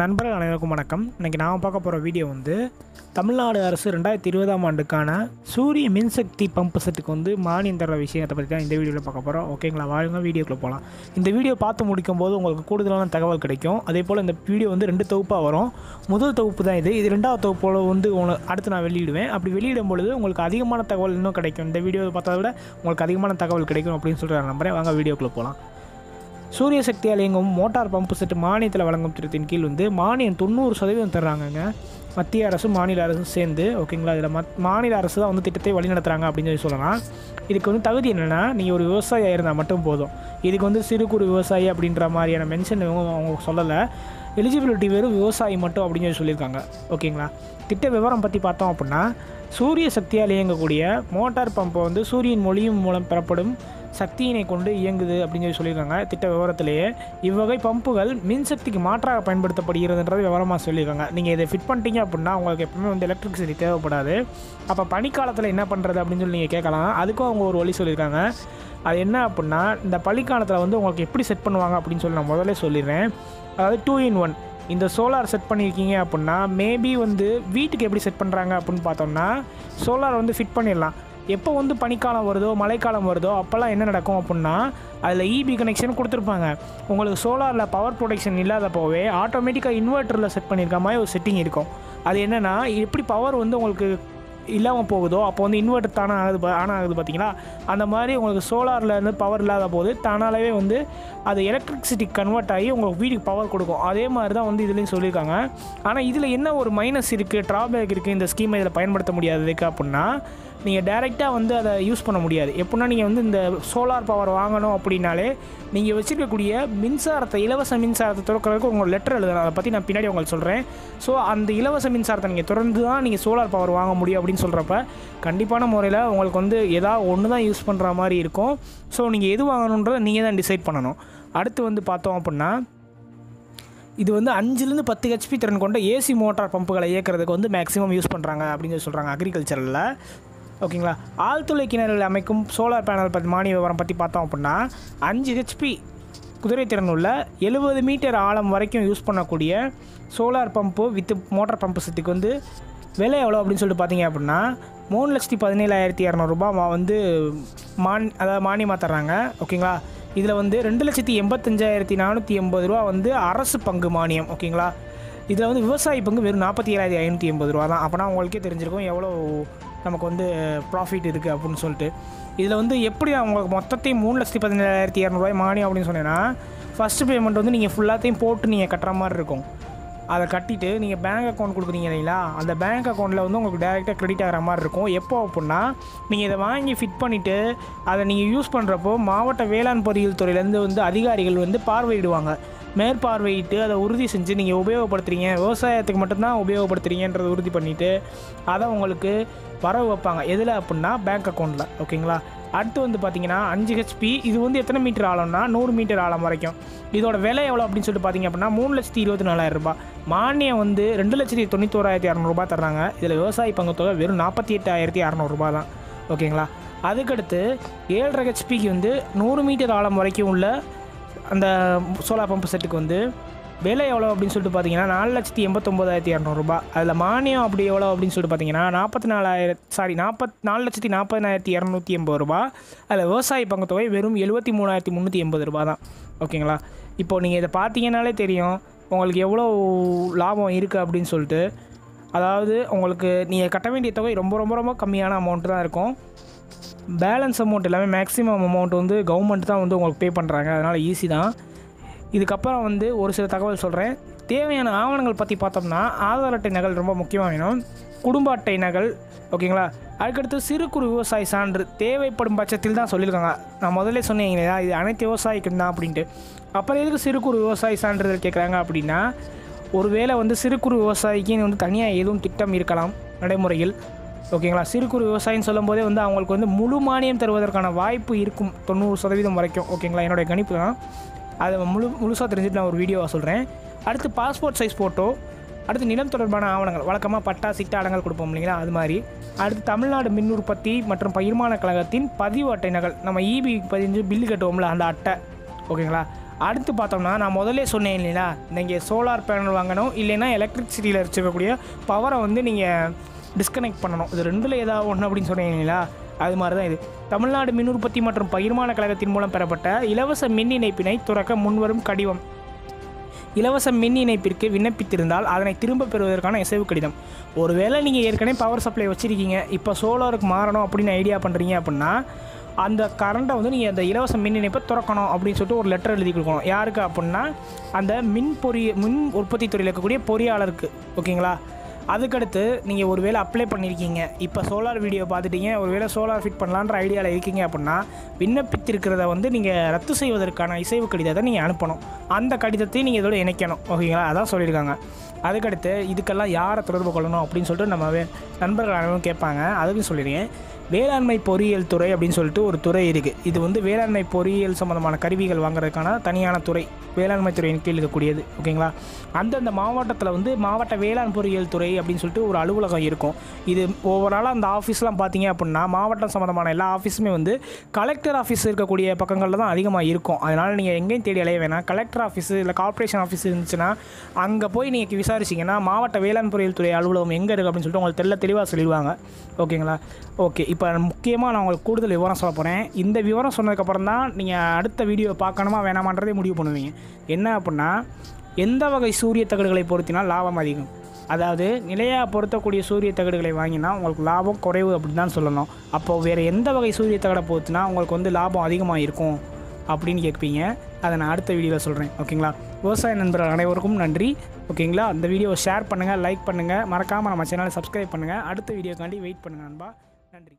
நண்பர்கள் அனைவருக்கும் வணக்கம். இன்றைக்கி நாம் பார்க்க போகிற வீடியோ வந்து தமிழ்நாடு அரசு ரெண்டாயிரத்தி இருபதாம் ஆண்டுக்கான சூரிய மின்சக்தி பம்பு செட்டுக்கு வந்து மானியம் தர விஷயத்தை பற்றி தான் இந்த வீடியோவில் பார்க்க போகிறோம் ஓகேங்களா வாழுங்க வீடியோக்குள்ளே போகலாம் இந்த வீடியோ பார்த்து முடிக்கும் போது உங்களுக்கு கூடுதலான தகவல் கிடைக்கும். அதே போல் இந்த வீடியோ வந்து ரெண்டு தொகுப்பாக வரும். முதல் தொகுப்பு தான் இது. இது ரெண்டாவது தொகுப்போட வந்து உங்களுக்கு அடுத்து நான் வெளியிடுவேன். அப்படி வெளியிடும் பொழுது உங்களுக்கு அதிகமான தகவல் இன்னும் கிடைக்கும். இந்த வீடியோவை பார்த்ததை விட உங்களுக்கு அதிகமான தகவல் கிடைக்கும் அப்படின்னு சொல்லிட்டு நான் நம்புறேன் வாங்க வீடியோக்குள்ளே போகலாம் சூரிய சக்தியால் இயங்கும் மோட்டார் பம்பு செட்டு மானியத்தில் வழங்கும் திட்டத்தின் கீழ் வந்து மானியம் தொண்ணூறு சதவீதம் தர்றாங்கங்க. மத்திய அரசும் மாநில அரசும் சேர்ந்து ஓகேங்களா? இதில் மத் மாநில அரசு தான் வந்து திட்டத்தை வழிநடத்துகிறாங்க அப்படின்னு சொல்லி சொல்லலாம். இதுக்கு வந்து தகுதி என்னென்னா நீங்கள் ஒரு விவசாயியாக இருந்தால் மட்டும் போதும். இதுக்கு வந்து சிறு குறு விவசாயி அப்படின்ற மாதிரியான மென்ஷன் அவங்க சொல்லலை. எலிஜிபிலிட்டி வெறும் விவசாயி மட்டும் அப்படின்னு சொல்லி சொல்லியிருக்காங்க. ஓகேங்களா? திட்ட விவரம் பற்றி பார்த்தோம் அப்படின்னா சூரிய சக்தியால் இயங்கக்கூடிய மோட்டார் பம்பை வந்து சூரியன் மொழியும் மூலம் பெறப்படும் சக்தியினை கொண்டு இயங்குது அப்படின்னு சொல்லி சொல்லியிருக்காங்க. திட்ட விவரத்திலேயே இவ்வகை பம்புகள் மின்சக்திக்கு மாற்றாக பயன்படுத்தப்படுகிறதுன்றது விவரமாக சொல்லியிருக்காங்க. நீங்கள் இதை ஃபிட் பண்ணிட்டீங்க அப்படின்னா உங்களுக்கு எப்பவுமே வந்து எலக்ட்ரிசிட்டி தேவைப்படாது. அப்போ பனிக்காலத்தில் என்ன பண்ணுறது அப்படின்னு சொல்லி நீங்கள் கேட்கலாம். அதுக்கும் அவங்க ஒரு வழி சொல்லியிருக்காங்க. அது என்ன அப்படின்னா இந்த பனிக்காலத்தில் வந்து உங்களுக்கு எப்படி செட் பண்ணுவாங்க அப்படின்னு சொல்லி நான் முதல்ல சொல்லிடுறேன். அதாவது டூ இன் ஒன் இந்த சோலார் செட் பண்ணியிருக்கீங்க அப்படின்னா மேபி வந்து வீட்டுக்கு எப்படி செட் பண்ணுறாங்க அப்படின்னு பார்த்தோம்னா சோலார் வந்து ஃபிட் பண்ணிடலாம். எப்போ வந்து பனிக்காலம் வருதோ மழைக்காலம் வருதோ அப்போல்லாம் என்ன நடக்கும் அப்படின்னா அதில் இபி கனெக்ஷன் கொடுத்துருப்பாங்க. உங்களுக்கு சோலாரில் பவர் ப்ரொடெக்ஷன் இல்லாதப்போவே ஆட்டோமேட்டிக்காக இன்வெர்ட்டரில் செட் பண்ணியிருக்க மாதிரி ஒரு செட்டிங் இருக்கும். அது என்னென்னா எப்படி பவர் வந்து உங்களுக்கு இல்லாமல் போகுதோ அப்போ வந்து இன்வெர்ட்டர் தானே ஆகுது ஆன் ஆகுது பார்த்தீங்களா? அந்த மாதிரி உங்களுக்கு சோலாரில் இருந்து பவர் இல்லாத போது தானாலவே வந்து அது எலக்ட்ரிசிட்டி கன்வெர்ட் ஆகி உங்களுக்கு வீட்டுக்கு பவர் கொடுக்கும். அதே மாதிரி தான் வந்து இதுலேயும் சொல்லியிருக்காங்க. ஆனால் இதில் என்ன ஒரு மைனஸ் இருக்குது ட்ராபேக் இருக்குது இந்த ஸ்கீமை இதில் பயன்படுத்த முடியாததுக்கு அப்படின்னா நீங்கள் டைரெக்டாக வந்து அதை யூஸ் பண்ண முடியாது. எப்படின்னா நீங்கள் வந்து இந்த சோலார் பவர் வாங்கணும் அப்படின்னாலே நீங்கள் வச்சுருக்கக்கூடிய மின்சாரத்தை இலவச மின்சாரத்தை திறக்கிறதுக்கு உங்கள் லெட்டர் எழுதணும். அதை பற்றி நான் பின்னாடி உங்களுக்கு சொல்கிறேன் ஸோ அந்த இலவச மின்சாரத்தை நீங்கள் திறந்து தான் நீங்கள் சோலார் பவர் வாங்க முடியும் அப்படின்னு சொல்கிறப்ப கண்டிப்பான முறையில் உங்களுக்கு வந்து ஏதாவது ஒன்று தான் யூஸ் பண்ணுற மாதிரி இருக்கும். ஸோ நீங்கள் எது வாங்கணுன்றதை நீங்கள் தான் டிசைட் பண்ணணும். அடுத்து வந்து பார்த்தோம் அப்படின்னா இது வந்து அஞ்சுலேருந்து பத்து ஹெச்பி திறன் கொண்ட ஏசி மோட்டார் பம்புகளை இயக்கிறதுக்கு வந்து மேக்ஸிமம் யூஸ் பண்ணுறாங்க அப்படின்னு சொல்லி சொல்கிறாங்க அக்ரிகல்ச்சரில் ஓகேங்களா? ஆழ்துளை கிணறுகள் அமைக்கும் சோலார் பேனல் பற்றி மானிய விவரம் பற்றி பார்த்தோம் அப்படின்னா அஞ்சு ஹெச்பி குதிரைத்திறன் உள்ள எழுபது மீட்டர் ஆழம் வரைக்கும் யூஸ் பண்ணக்கூடிய solar pump with motor pump செட்டுக்கு வந்து விலை எவ்வளோ அப்படின்னு சொல்லிட்டு பார்த்தீங்க அப்படின்னா மூணு லட்சத்தி பதினேழாயிரத்தி இரநூறுபா வந்து மான் அதாவது மானியமாக தர்றாங்க. ஓகேங்களா? இதில் வந்து ரெண்டு லட்சத்தி எண்பத்தஞ்சாயிரத்தி நானூற்றி எண்பது ரூபா வந்து அரசு பங்கு மானியம். ஓகேங்களா? இதில் வந்து விவசாயி பங்கு வெறும் நாற்பத்தி ஏழாயிரத்தி ஐநூற்றி எண்பது ரூபா தான் அப்போனா உங்களுக்கே தெரிஞ்சிருக்கும் எவ்வளோ நமக்கு வந்து ப்ராஃபிட் இருக்குது அப்படின்னு சொல்லிட்டு. இதில் வந்து எப்படி அவங்களுக்கு மொத்தத்தையும் மூணு லட்சத்தி பதினேழாயிரத்தி இரநூறுவாய் மானியம் அப்படின்னு சொன்னேன்னா ஃபஸ்ட்டு பேமெண்ட் வந்து நீங்கள் ஃபுல்லாத்தையும் போட்டு நீங்கள் கட்டுற மாதிரி இருக்கும். அதை கட்டிட்டு நீங்கள் பேங்க் அக்கௌண்ட் கொடுக்குறீங்க இல்லைங்களா? அந்த பேங்க் அக்கௌண்ட்டில் வந்து உங்களுக்கு டேரெக்டாக கிரெடிட் ஆகிற மாதிரி இருக்கும். எப்போ அப்படின்னா நீங்கள் இதை வாங்கி ஃபிட் பண்ணிவிட்டு அதை நீங்கள் யூஸ் பண்ணுறப்போ மாவட்ட வேளாண் பொறியியல் துறையிலேருந்து வந்து அதிகாரிகள் வந்து பார்வையிடுவாங்க. மேற்பார்வையிட்டு அதை உறுதி செஞ்சு நீங்கள் உபயோகப்படுத்துறீங்க. விவசாயத்துக்கு மட்டும்தான் உபயோகப்படுத்துறீங்கன்றதை உறுதி பண்ணிவிட்டு அதை உங்களுக்கு வரவு வைப்பாங்க. எதில் அப்படின்னா பேங்க் அக்கௌண்ட்டில் ஓகேங்களா? அடுத்து வந்து பார்த்தீங்கன்னா அஞ்சு ஹெச்பி இது வந்து எத்தனை மீட்டர் ஆழம்னா நூறு மீட்டர் ஆழம் வரைக்கும். இதோட விலை எவ்வளோ அப்படின்னு சொல்லிட்டு பார்த்தீங்க அப்படின்னா மூணு லட்சத்தி இருபத்தி நாலாயிரம் ரூபாய். மானியம் வந்து ரெண்டு லட்சத்தி தொண்ணூத்தோராயிரத்தி இரநூறுபா தர்றாங்க. இதில் விவசாய பங்கு தொகை வெறும் நாற்பத்தி எட்டாயிரத்தி அறநூறுபா தான். ஓகேங்களா? அதுக்கடுத்து ஏழரை ஹெச்பிக்கு வந்து நூறு மீட்டர் ஆழம் வரைக்கும் உள்ள அந்த சோலார் பம்ப் செட்டுக்கு வந்து விலை எவ்வளோ அப்படின்னு சொல்லிட்டு பார்த்தீங்கன்னா நாலு லட்சத்தி எண்பத்தொம்போதாயிரத்தி இரநூறுபா அதில் மானியம் அப்படி எவ்வளோ அப்படின்னு சொல்லிட்டு பார்த்தீங்கன்னா நாற்பத்தி நாலாயிரம் சாரி நாற்பத் நாலு லட்சத்தி நாற்பதாயிரத்தி இரநூத்தி எண்பது ரூபா அதில் விவசாய பங்குத்தொகை தொகை வெறும் எழுபத்தி மூணாயிரத்தி முந்நூற்றி எண்பது ரூபா தான். ஓகேங்களா இப்போ நீங்கள் இதை பார்த்தீங்கன்னாலே தெரியும் உங்களுக்கு எவ்வளோ லாபம் இருக்குது அப்படின்னு சொல்லிட்டு. அதாவது உங்களுக்கு நீங்கள் கட்ட வேண்டிய தொகை ரொம்ப ரொம்ப ரொம்ப கம்மியான அமௌண்ட்டு தான் இருக்கும். பேலன்ஸ் அமௌண்ட் எல்லாமே மேக்ஸிமம் அமௌண்ட் வந்து கவர்மெண்ட் தான் வந்து உங்களுக்கு பே பண்ணுறாங்க அதனால் ஈஸி தான். இதுக்கப்புறம் வந்து ஒரு சில தகவல் சொல்கிறேன் தேவையான ஆவணங்கள் பற்றி பார்த்தோம்னா ஆதார் அட்டை நகல் ரொம்ப முக்கியமாக வேணும் குடும்ப அட்டை நகல் ஓகேங்களா? அதுக்கடுத்து சிறு குறு விவசாய சான்று தேவைப்படும் பட்சத்தில் தான் சொல்லியிருக்காங்க. நான் முதல்ல சொன்னேன் இல்லையா? இது அனைத்து விவசாயிக்கும் தான் அப்படின்ட்டு. அப்புறம் எதுக்கு சிறு குறு விவசாய சான்றிதழ் கேட்குறாங்க அப்படின்னா ஒருவேளை வந்து சிறு குறு விவசாயிக்குன்னு வந்து தனியாக எதுவும் திட்டம் இருக்கலாம் நடைமுறையில். ஓகேங்களா? சிறு குறு விவசாயின்னு சொல்லும்போதே வந்து அவங்களுக்கு வந்து முழு மானியம் தருவதற்கான வாய்ப்பு இருக்கும் தொண்ணூறு சதவீதம் வரைக்கும். ஓகேங்களா? என்னுடைய கணிப்பு தான். அதை முழு முழுசாக தெரிஞ்சுட்டு நான் ஒரு வீடியோவாக சொல்கிறேன் அடுத்து பாஸ்போர்ட் சைஸ் ஃபோட்டோ அடுத்து நிலம் தொடர்பான ஆவணங்கள் வழக்கமாக பட்டா சிட்டா அடங்கல் கொடுப்போம் இல்லைங்களா? அது மாதிரி. அடுத்து தமிழ்நாடு மின் உற்பத்தி மற்றும் பகிர்மான கழகத்தின் பதிவு அட்டை நகல். நம்ம இபி பதிஞ்சு பில்லு கட்டுவோம்ல அந்த அட்டை. ஓகேங்களா? அடுத்து பார்த்தோம்னா நான் முதல்ல சொன்னேன் இல்லைங்களா? நீங்கள் சோலார் பேனல் வாங்கணும் இல்லைன்னா எலக்ட்ரிசிட்டியில் வச்சுருக்கக்கூடிய பவரை வந்து நீங்கள் டிஸ்கனெக்ட் பண்ணணும். இது ரெண்டில் ஏதாவது ஒன்று அப்படின்னு சொன்னீங்களா அது மாதிரி தான் இது. தமிழ்நாடு மின் உற்பத்தி மற்றும் பகிர்மான கழகத்தின் மூலம் பெறப்பட்ட இலவச மின் இணைப்பினை துறக்க முன்வரும் கடிவம் இலவச மின் இணைப்பிற்கு விண்ணப்பித்திருந்தால் அதனை திரும்ப பெறுவதற்கான இசைவு கடிதம். ஒருவேளை நீங்கள் ஏற்கனவே பவர் சப்ளை வச்சுருக்கீங்க. இப்போ சோலாருக்கு மாறணும் அப்படின்னு ஐடியா பண்ணுறீங்க அப்படின்னா அந்த கரண்ட்டை வந்து நீங்கள் அந்த இலவச மின் இணைப்பை திறக்கணும் அப்படின்னு சொல்லிட்டு ஒரு லெட்டர் எழுதி கொடுக்கணும். யாருக்கு அப்படின்னா அந்த மின் பொறி மின் உற்பத்தி துறையில் இருக்கக்கூடிய பொறியாளருக்கு. ஓகேங்களா? அதுக்கடுத்து நீங்கள் ஒரு வேளை அப்ளை பண்ணியிருக்கீங்க இப்போ சோலார் வீடியோ பார்த்துட்டீங்க. ஒரு வேளை சோலார் ஃபிட் பண்ணலான்ற ஐடியாவில் இருக்கீங்க அப்படின்னா விண்ணப்பித்திருக்கிறத வந்து நீங்கள் ரத்து செய்வதற்கான இசைவு கடிதத்தை நீங்கள் அனுப்பணும். அந்த கடிதத்தையும் நீங்கள் இதோட இணைக்கணும். ஓகேங்களா? அதான் சொல்லியிருக்காங்க. அதுக்கடுத்து இதுக்கெல்லாம் யாரை தொடர்பு கொள்ளணும் அப்படின்னு சொல்லிட்டு நம்ம நண்பர்கள் அனைவரும் கேட்பாங்க. அதுக்கும் சொல்லிடுறேன் வேளாண்மை பொறியியல் துறை அப்படின்னு சொல்லிட்டு ஒரு துறை இருக்குது இது வந்து வேளாண்மை பொறியியல் சம்மந்தமான கருவிகள் வாங்குறதுக்கான தனியான துறை வேளாண்மை துறையின் கீழ் இருக்கக்கூடியது. ஓகேங்களா? அந்தந்த மாவட்டத்தில் வந்து மாவட்ட வேளாண் பொறியியல் துறை அப்படின்னு சொல்லிட்டு ஒரு அலுவலகம் இருக்கும். இது ஓவராலாக அந்த ஆஃபீஸ்லாம் பார்த்தீங்க அப்படின்னா மாவட்டம் சம்மந்தமான எல்லா ஆஃபீஸுமே வந்து கலெக்டர் ஆஃபீஸ் இருக்கக்கூடிய பக்கங்களில் தான் அதிகமாக இருக்கும். அதனால் நீங்கள் எங்கேயும் தேடி அலைய வேணாம். கலெக்டர் ஆஃபீஸு இல்லை கார்ப்பரேஷன் ஆஃபீஸ் இருந்துச்சுன்னா அங்கே போய் நீங்கள் விசாரிச்சிங்கன்னா மாவட்ட வேளாண் பொறியியல் துறை அலுவலகம் எங்கே இருக்குது அப்படின்னு சொல்லிட்டு உங்களுக்கு தெல்ல தெளிவாக சொல்லிடுவாங்க. ஓகேங்களா? ஓகே இப்போ முக்கியமாக நான் உங்களுக்கு கூடுதல் விவரம் சொல்ல போகிறேன் இந்த விவரம் சொன்னதுக்கப்புறம் தான் நீங்கள் அடுத்த வீடியோ பார்க்கணுமா வேணாமான்றதே முடிவு பண்ணுவீங்க. என்ன அப்படின்னா எந்த வகை சூரிய தகடுகளை பொருத்தினால் லாபம் அதிகம்? அதாவது நிலையாக பொருத்தக்கூடிய சூரிய தகடுகளை வாங்கினா உங்களுக்கு லாபம் குறைவு அப்படின்னு தான் சொல்லணும். அப்போது வேறு எந்த வகை சூரிய தகடை பொறுத்துனா உங்களுக்கு வந்து லாபம் அதிகமாக இருக்கும் அப்படின்னு கேட்பீங்க. அதை நான் அடுத்த வீடியோவில் சொல்கிறேன் ஓகேங்களா? விவசாய நண்பர்கள் அனைவருக்கும் நன்றி. ஓகேங்களா? அந்த வீடியோவை ஷேர் பண்ணுங்கள் லைக் பண்ணுங்கள் மறக்காமல் நம்ம சேனலை சப்ஸ்கிரைப் பண்ணுங்கள் அடுத்த வீடியோக்காண்டி வெயிட் பண்ணுங்கள் நண்பா. நன்றி.